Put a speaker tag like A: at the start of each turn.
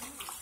A: Mm-hmm.